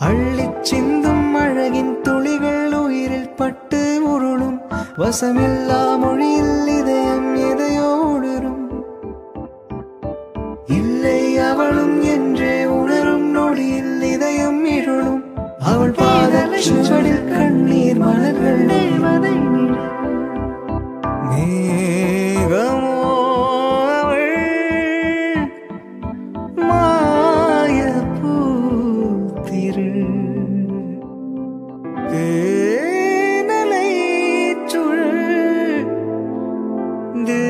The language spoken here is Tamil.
அள்ளிச் சிந்தும் அழகின் துளிகள் உயிரில் பட்டு உருளும். வசமில்லா மொழியில் இதயம் எதையோ உணரும். இல்லை அவளும் என்றே உணரும் நொடியில் இதயம் இருளும். அவள் பாதல் சுவடில் கண்ணீர் மலர்கள். நெய்வதை மேகமோ திரு தேனலை சுழல் தே